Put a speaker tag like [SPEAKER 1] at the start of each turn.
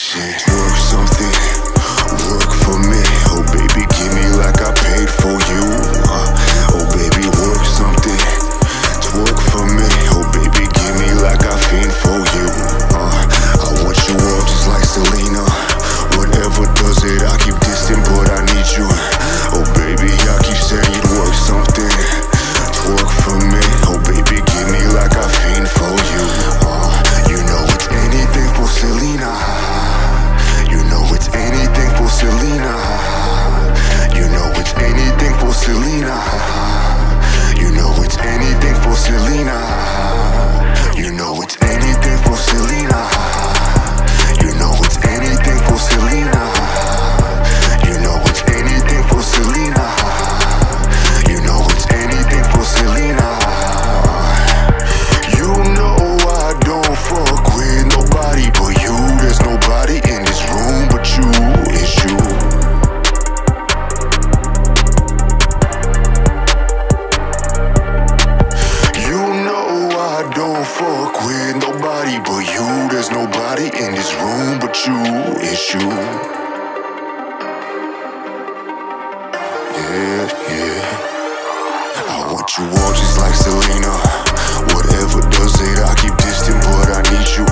[SPEAKER 1] shit. Work something, work for me. Oh, baby, give me like I paid for you. somebody but you. There's nobody in this room but you. It's you. Yeah, yeah. I want you all just like Selena. Whatever does it, I keep distant, but I need you.